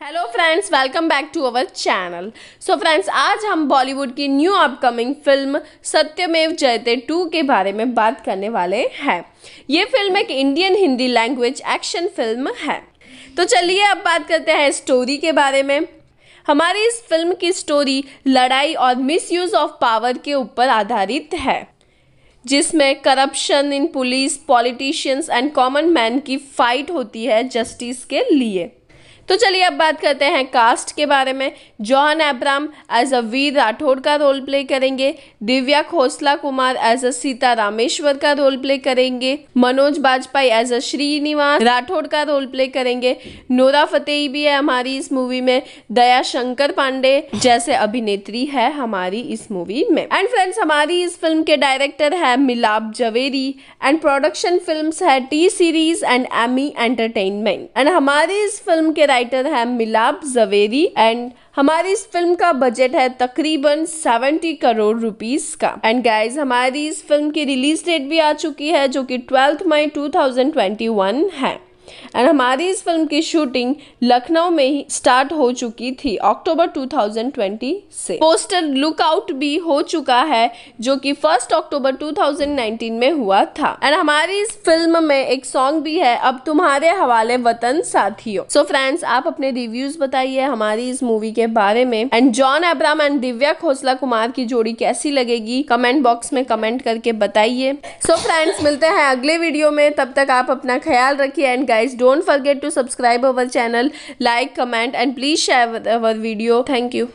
Hello friends welcome back to our channel so friends आज हम बॉलीवुड की new upcoming film Satyamev Jayate two के बारे में बात करने वाले हैं। ये फ़िल्म एक Indian Hindi language action film है। तो चलिए अब बात करते हैं स्टोरी के बारे में। हमारी इस फ़िल्म की स्टोरी लड़ाई और मिसयूज ऑफ़ पावर के ऊपर आधारित है। जिसमें corruption in police politicians and common man की फाइट होती है जस्टिस के लिए। तो चलिए अब बात करते हैं कास्ट के बारे में। जॉन एब्राम एज अ वीर राठौड़ का रोल प्ले करेंगे। दिव्या खोसला कुमार एज अ सीता रामेश्वर का रोल प्ले करेंगे। मनोज बाजपेयी एज अ श्रीनिवास राठौड़ का रोल प्ले करेंगे। नोरा फतेही भी है हमारी इस मूवी में। दया शंकर पांडे जैसे अभिनेत्री है हमारी इस मूवी में। एंड फ्रेंड्स हमारी इस फ़िल्म के डायरेक्टर है Milap Zaveri. And production film है T Series and Emmay Entertainment and हमारी इस फ़िल्म के राइटर है मिलाप जवेरी एंड हमारी इस फ़िल्म का बजट है तकरीबन 70 करोड़ रुपीस का। एंड गाइस हमारी इस फ़िल्म की रिलीज़ डेट भी आ चुकी है जो कि ट्वेल्थ मई 2021 है। एंड हमारी इस फ़िल्म की शूटिंग लखनऊ में ही स्टार्ट हो चुकी थी अक्टूबर 2020 से पोस्टर लुकआउट भी हो चुका है, जो कि फ़र्स्ट अक्टूबर 2019 में हुआ था। एंड हमारी इस फ़िल्म में एक सॉन्ग भी है, अब तुम्हारे हवाले वतन साथियों। सो so फ्रेंड्स आप अपने रिव्यूज़ बताइए हमारी इस मूवी के बारे में। एंड जॉन अब्राम एंड दिव्या खोसला कुमार की जोड़ी कैसी लगेगी? कमेंट बॉक्स में कमेंट करके बताइए। सो so फ्रेंड्स मिलते हैं अगले वीडियो में। तब तक आप अपना ख्याल रखिए and guys don't forget to subscribe our channel like comment and please share our video. Thank you